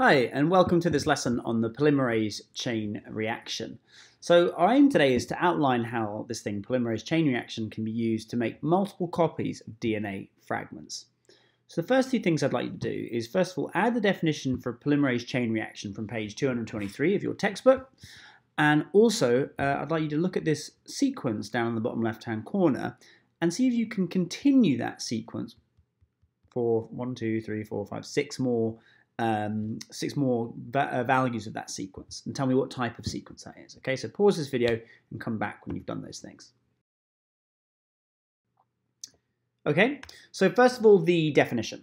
Hi, and welcome to this lesson on the polymerase chain reaction. So our aim today is to outline how this thing, polymerase chain reaction, can be used to make multiple copies of DNA fragments. So the first two things I'd like you to do is, first of all, add the definition for polymerase chain reaction from page 223 of your textbook. And also, uh, I'd like you to look at this sequence down in the bottom left-hand corner and see if you can continue that sequence for one, two, three, four, five, six more um, six more va uh, values of that sequence and tell me what type of sequence that is. Okay, so pause this video and come back when you've done those things. Okay, so first of all, the definition.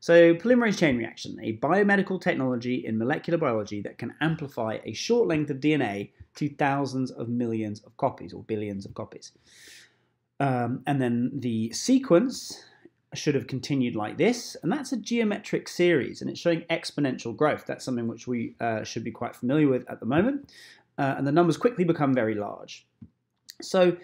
So polymerase chain reaction, a biomedical technology in molecular biology that can amplify a short length of DNA to thousands of millions of copies or billions of copies. Um, and then the sequence should have continued like this, and that's a geometric series, and it's showing exponential growth. That's something which we uh, should be quite familiar with at the moment, uh, and the numbers quickly become very large. So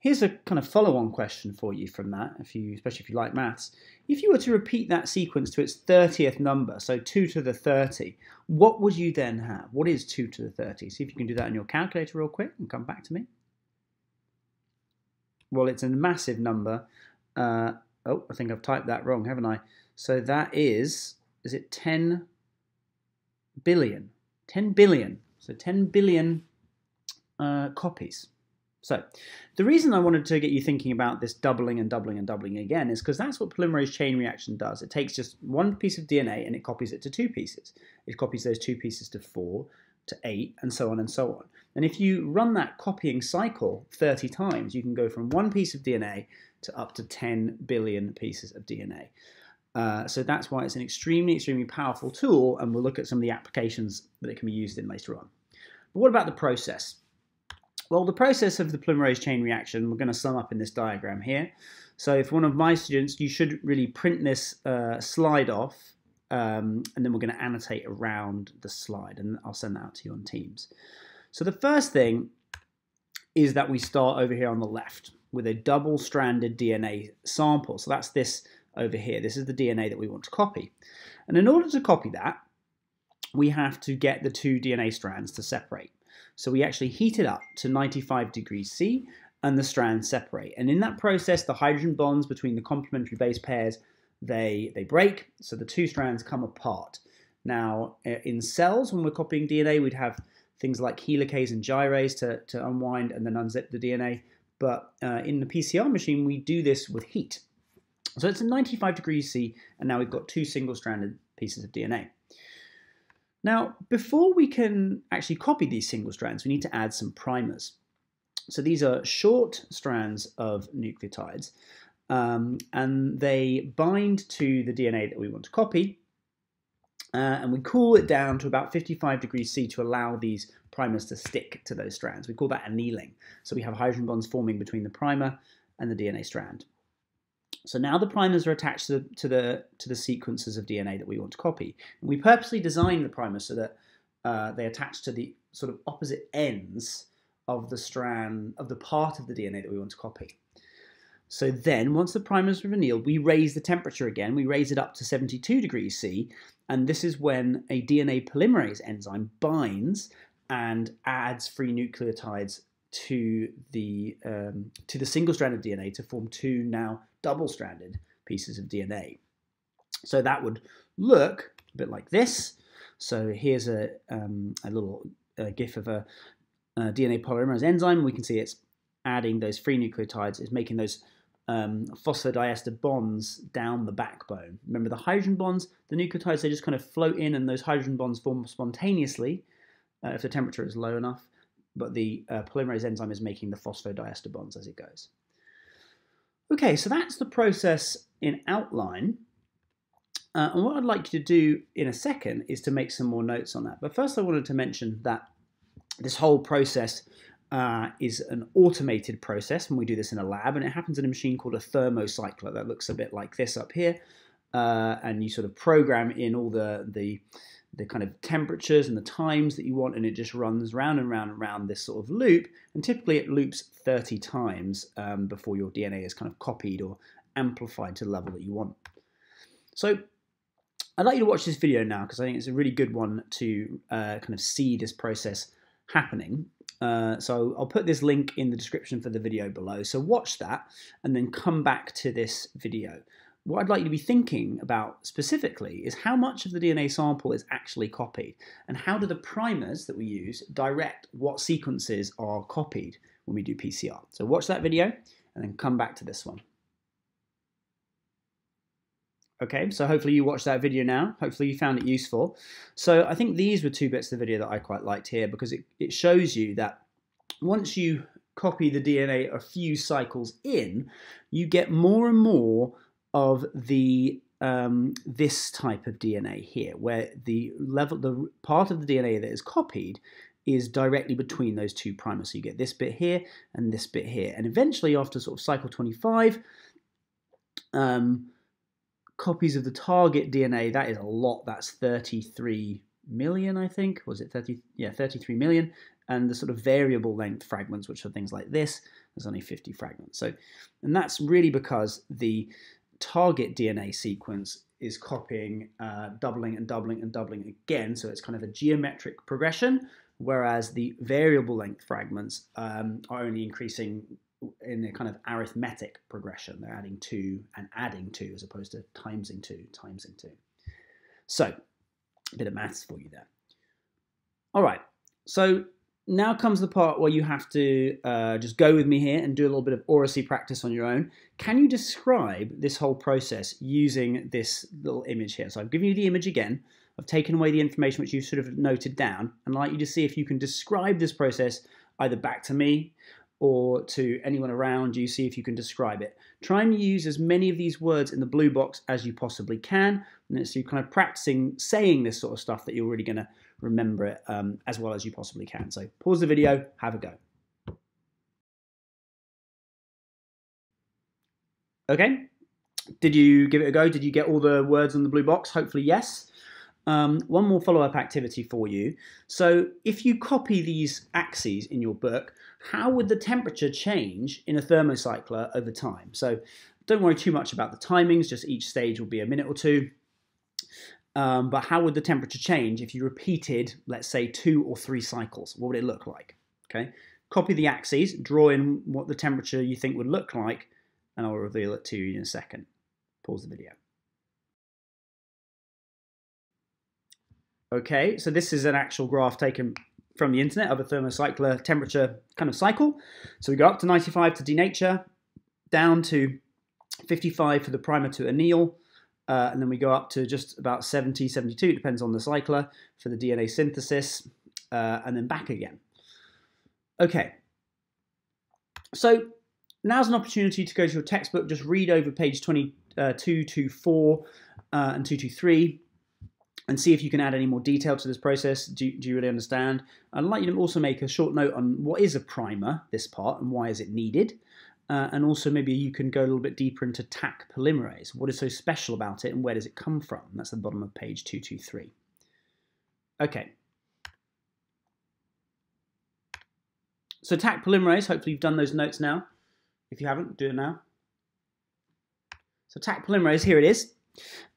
here's a kind of follow-on question for you from that, if you, especially if you like maths. If you were to repeat that sequence to its 30th number, so 2 to the 30, what would you then have? What is 2 to the 30? See if you can do that in your calculator real quick and come back to me. Well, it's a massive number. Uh, Oh, I think I've typed that wrong, haven't I? So that is, is it 10 billion? 10 billion. So 10 billion uh, copies. So the reason I wanted to get you thinking about this doubling and doubling and doubling again is because that's what polymerase chain reaction does. It takes just one piece of DNA and it copies it to two pieces. It copies those two pieces to four, to eight, and so on and so on. And if you run that copying cycle 30 times, you can go from one piece of DNA to up to 10 billion pieces of DNA. Uh, so that's why it's an extremely, extremely powerful tool, and we'll look at some of the applications that it can be used in later on. But what about the process? Well, the process of the polymerase chain reaction, we're going to sum up in this diagram here. So if one of my students, you should really print this uh, slide off, um, and then we're going to annotate around the slide, and I'll send that out to you on Teams. So the first thing is that we start over here on the left with a double-stranded DNA sample. So that's this over here. This is the DNA that we want to copy. And in order to copy that, we have to get the two DNA strands to separate. So we actually heat it up to 95 degrees C and the strands separate. And in that process, the hydrogen bonds between the complementary base pairs, they, they break, so the two strands come apart. Now, eh, in cells, when we're copying DNA, we'd have things like helicase and gyrase to, to unwind and then unzip the DNA. But uh, in the PCR machine, we do this with heat. So it's at 95 degrees C, and now we've got two single-stranded pieces of DNA. Now, before we can actually copy these single strands, we need to add some primers. So these are short strands of nucleotides, um, and they bind to the DNA that we want to copy, uh, and we cool it down to about 55 degrees C to allow these primers to stick to those strands. We call that annealing. So we have hydrogen bonds forming between the primer and the DNA strand. So now the primers are attached to the, to the, to the sequences of DNA that we want to copy. And we purposely designed the primers so that uh, they attach to the sort of opposite ends of the strand, of the part of the DNA that we want to copy. So then, once the primers are annealed, we raise the temperature again. We raise it up to 72 degrees C, and this is when a DNA polymerase enzyme binds and adds free nucleotides to the um, to the single-stranded DNA to form two now double-stranded pieces of DNA. So that would look a bit like this. So here's a, um, a little GIF of a, a, DNA polymerase enzyme. We can see it's adding those free nucleotides, it's making those um, phosphodiester bonds down the backbone. Remember the hydrogen bonds, the nucleotides, they just kind of float in and those hydrogen bonds form spontaneously uh, if the temperature is low enough, but the uh, polymerase enzyme is making the phosphodiester bonds as it goes. Okay, so that's the process in outline. Uh, and what I'd like you to do in a second is to make some more notes on that. But first I wanted to mention that this whole process uh, is an automated process and we do this in a lab and it happens in a machine called a thermocycler that looks a bit like this up here. Uh, and you sort of program in all the, the the kind of temperatures and the times that you want, and it just runs round and round and round this sort of loop. And typically it loops 30 times um, before your DNA is kind of copied or amplified to the level that you want. So I'd like you to watch this video now because I think it's a really good one to uh, kind of see this process happening. Uh, so I'll put this link in the description for the video below. So watch that and then come back to this video. What I'd like you to be thinking about specifically is how much of the DNA sample is actually copied and how do the primers that we use direct what sequences are copied when we do PCR. So watch that video and then come back to this one. Okay, so hopefully you watched that video now. Hopefully you found it useful. So I think these were two bits of the video that I quite liked here because it, it shows you that once you copy the DNA a few cycles in, you get more and more of the um, this type of DNA here, where the level, the part of the DNA that is copied is directly between those two primers. So you get this bit here and this bit here. And eventually after sort of cycle 25, um, copies of the target DNA, that is a lot. That's 33 million, I think. Was it 30? Yeah, 33 million. And the sort of variable length fragments, which are things like this, there's only 50 fragments. So, and that's really because the target DNA sequence is copying, uh, doubling and doubling and doubling again. So it's kind of a geometric progression, whereas the variable length fragments um, are only increasing in a kind of arithmetic progression. They're adding two and adding two as opposed to timesing two, timesing two. So, a bit of maths for you there. All right, so now comes the part where you have to uh, just go with me here and do a little bit of oracy practice on your own. Can you describe this whole process using this little image here? So I've given you the image again. I've taken away the information which you sort of noted down and I'd like you to see if you can describe this process either back to me or to anyone around you, see if you can describe it. Try and use as many of these words in the blue box as you possibly can. And so you're kind of practicing saying this sort of stuff that you're really going to remember it um, as well as you possibly can. So pause the video, have a go. Okay, did you give it a go? Did you get all the words in the blue box? Hopefully yes. Um, one more follow-up activity for you. So if you copy these axes in your book, how would the temperature change in a thermocycler over time? So don't worry too much about the timings, just each stage will be a minute or two. Um, but how would the temperature change if you repeated, let's say, two or three cycles? What would it look like? Okay, copy the axes, draw in what the temperature you think would look like, and I'll reveal it to you in a second. Pause the video. Okay, so this is an actual graph taken from the internet of a thermocycler temperature kind of cycle. So we go up to 95 to denature, down to 55 for the primer to anneal, uh, and then we go up to just about 70, 72, depends on the cycler, for the DNA synthesis, uh, and then back again. Okay, so now's an opportunity to go to your textbook, just read over page 22 uh, to 4 uh, and 223 and see if you can add any more detail to this process. Do, do you really understand? I'd like you to also make a short note on what is a primer, this part, and why is it needed. Uh, and also maybe you can go a little bit deeper into Taq polymerase. What is so special about it and where does it come from? That's the bottom of page 223. Okay. So Taq polymerase, hopefully you've done those notes now. If you haven't, do it now. So Taq polymerase, here it is.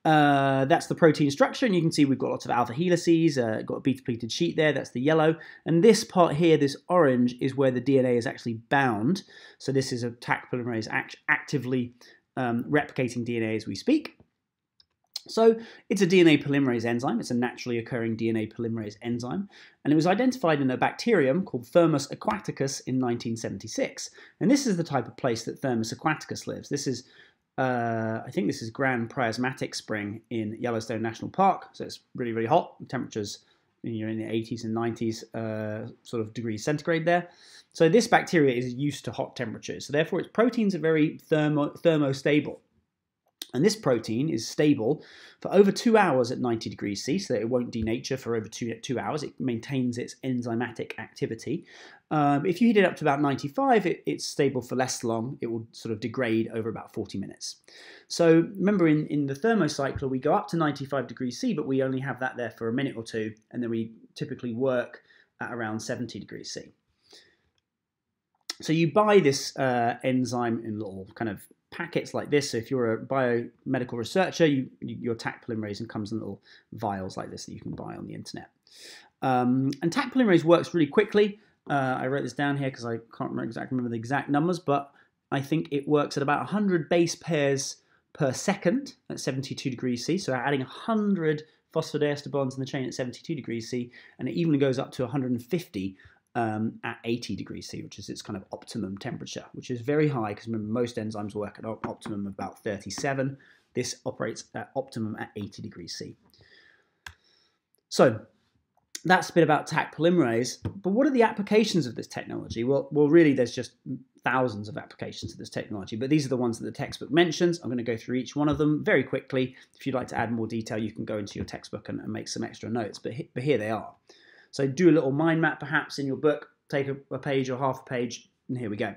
Uh, that's the protein structure, and you can see we've got lots of alpha helices, uh, got a beta pleated sheet there, that's the yellow. And this part here, this orange, is where the DNA is actually bound. So this is a Taq polymerase act actively um, replicating DNA as we speak. So it's a DNA polymerase enzyme. It's a naturally occurring DNA polymerase enzyme. And it was identified in a bacterium called Thermus aquaticus in 1976. And this is the type of place that Thermus aquaticus lives. This is uh, I think this is Grand Prismatic Spring in Yellowstone National Park. So it's really, really hot. Temperatures you know, in the 80s and 90s uh, sort of degrees centigrade there. So this bacteria is used to hot temperatures. So therefore its proteins are very thermo thermostable. And this protein is stable for over two hours at 90 degrees C, so that it won't denature for over two, two hours. It maintains its enzymatic activity. Um, if you heat it up to about 95, it, it's stable for less long. It will sort of degrade over about 40 minutes. So remember, in, in the thermocycler, we go up to 95 degrees C, but we only have that there for a minute or two, and then we typically work at around 70 degrees C. So you buy this uh, enzyme in little kind of packets like this. So if you're a biomedical researcher, you, you, your Taq polymerase and comes in little vials like this that you can buy on the internet. Um, and Taq polymerase works really quickly. Uh, I wrote this down here because I can't remember exactly remember the exact numbers, but I think it works at about 100 base pairs per second at 72 degrees C. So adding 100 phosphodiester bonds in the chain at 72 degrees C, and it even goes up to 150 um, at 80 degrees C, which is its kind of optimum temperature, which is very high because remember most enzymes work at optimum of about 37. This operates at optimum at 80 degrees C. So that's a bit about Taq polymerase. But what are the applications of this technology? Well, well, really, there's just thousands of applications of this technology, but these are the ones that the textbook mentions. I'm going to go through each one of them very quickly. If you'd like to add more detail, you can go into your textbook and, and make some extra notes, but, but here they are. So do a little mind map perhaps in your book, take a, a page or half a page, and here we go.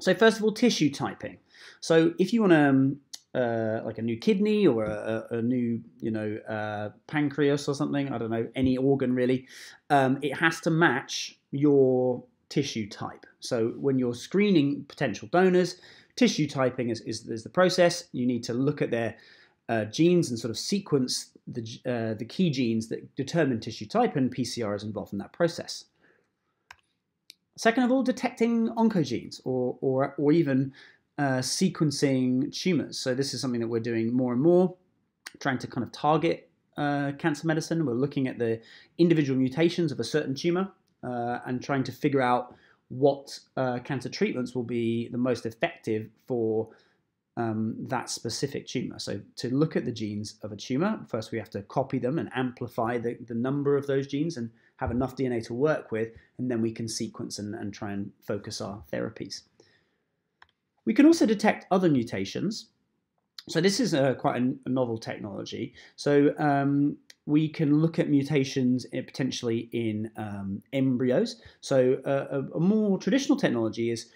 So first of all, tissue typing. So if you want to um, uh, like a new kidney or a, a new, you know, uh, pancreas or something. I don't know, any organ really. Um, it has to match your tissue type. So when you're screening potential donors, tissue typing is, is, is the process. You need to look at their uh, genes and sort of sequence the, uh, the key genes that determine tissue type, and PCR is involved in that process. Second of all, detecting oncogenes or, or, or even uh, sequencing tumors. So this is something that we're doing more and more, trying to kind of target uh, cancer medicine. We're looking at the individual mutations of a certain tumor uh, and trying to figure out what uh, cancer treatments will be the most effective for um, that specific tumor. So to look at the genes of a tumor, first we have to copy them and amplify the, the number of those genes and have enough DNA to work with, and then we can sequence and, and try and focus our therapies. We can also detect other mutations. So this is a, quite a, novel technology. So um, we can look at mutations in, potentially in um, embryos. So uh, a, a, more traditional technology is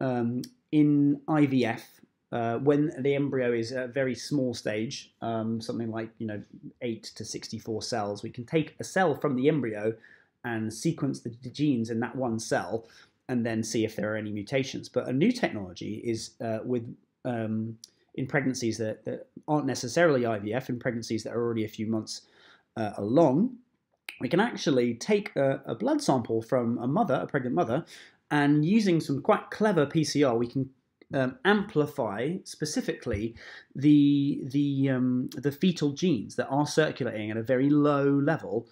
um, in IVF. Uh, when the embryo is a very small stage, um, something like you know eight to sixty-four cells, we can take a cell from the embryo and sequence the genes in that one cell and then see if there are any mutations. But a new technology is uh, with um, in pregnancies that, that, aren't necessarily IVF, in pregnancies that are already a few months uh, along, we can actually take a, a, blood sample from a mother, a pregnant mother, and using some quite clever PCR, we can um, amplify specifically the the um, the fetal genes that are circulating at a very low level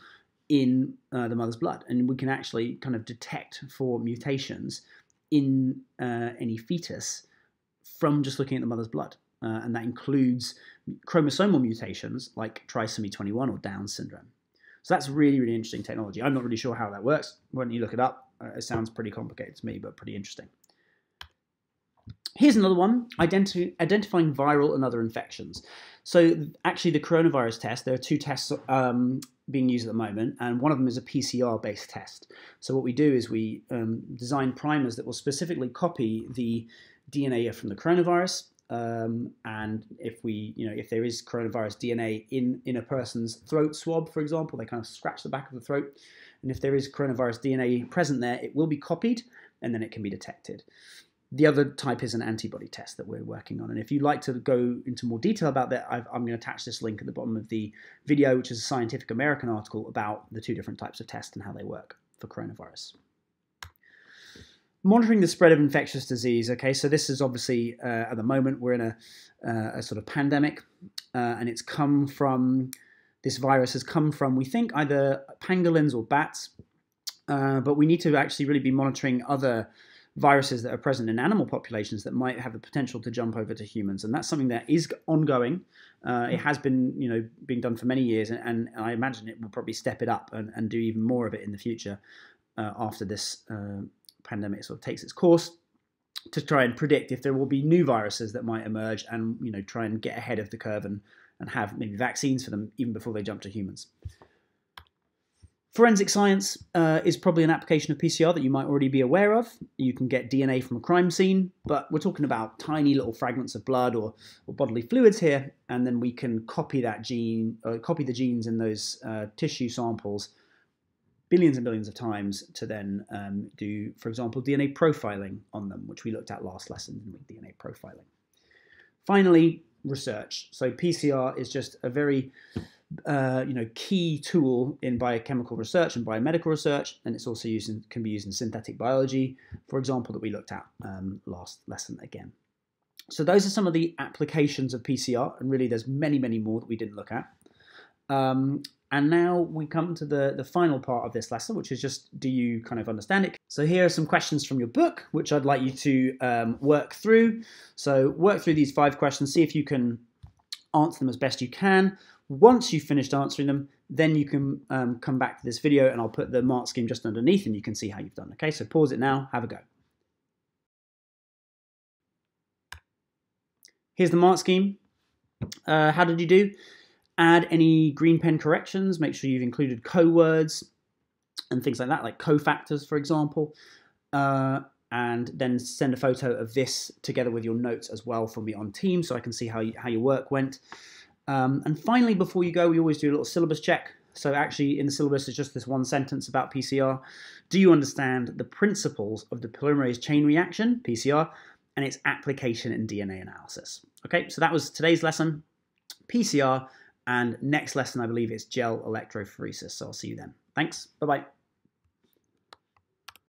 in uh, the mother's blood, and we can actually kind of detect for mutations in uh, any fetus from just looking at the mother's blood. Uh, and that includes chromosomal mutations like trisomy 21 or Down syndrome. So that's really, really interesting technology. I'm not really sure how that works. When you look it up, uh, it sounds pretty complicated to me, but pretty interesting. Here's another one, identi identifying viral and other infections. So actually the coronavirus test, there are two tests um, being used at the moment, and one of them is a PCR-based test. So what we do is we um, design primers that will specifically copy the DNA from the coronavirus, um, and if we, you know, if there is coronavirus DNA in in a person's throat swab, for example, they kind of scratch the back of the throat, and if there is coronavirus DNA present there, it will be copied, and then it can be detected. The other type is an antibody test that we're working on. And if you'd like to go into more detail about that, i am going to attach this link at the bottom of the video, which is a Scientific American article about the two different types of tests and how they work for coronavirus. Monitoring the spread of infectious disease. Okay, so this is obviously uh, at the moment we're in a, uh, a sort of pandemic, uh, and it's come from this virus has come from we think either pangolins or bats, uh, but we need to actually really be monitoring other viruses that are present in animal populations that might have the potential to jump over to humans, and that's something that is ongoing. Uh, it has been, you know, being done for many years, and, and, I imagine it will probably step it up and, and do even more of it in the future uh, after this uh, pandemic sort of takes its course to try and predict if there will be new viruses that might emerge, and you know, try and get ahead of the curve and and have maybe vaccines for them even before they jump to humans. Forensic science uh, is probably an application of PCR that you might already be aware of. You can get DNA from a crime scene, but we're talking about tiny little fragments of blood or, or bodily fluids here, and then we can copy that gene, uh, copy the genes in those uh, tissue samples billions and billions of times to then um, do, for example, DNA profiling on them, which we looked at last lesson, DNA profiling. Finally, research. So PCR is just a very uh, you know, key tool in biochemical research and biomedical research, and it's also used in, can be used in synthetic biology, for example, that we looked at um, last lesson again. So those are some of the applications of PCR, and really there's many, many more that we didn't look at. Um, and now we come to the, the final part of this lesson, which is just do you kind of understand it? So here are some questions from your book, which I'd like you to um, work through. So work through these five questions, see if you can answer them as best you can. Once you've finished answering them, then you can um, come back to this video and I'll put the mark scheme just underneath and you can see how you've done. Okay, so pause it now, have a go. Here's the mark scheme. Uh, how did you do? Add any green pen corrections. Make sure you've included co-words and things like that, like cofactors, for example. Uh, and then send a photo of this together with your notes as well for me on Teams so I can see how, you, how your work went. Um, and finally, before you go, we always do a little syllabus check. So actually in the syllabus is just this one sentence about PCR. Do you understand the principles of the polymerase chain reaction, PCR, and its application in DNA analysis? Okay, so that was today's lesson, PCR, and next lesson, I believe, is gel electrophoresis. So I'll see you then. Thanks. Bye bye.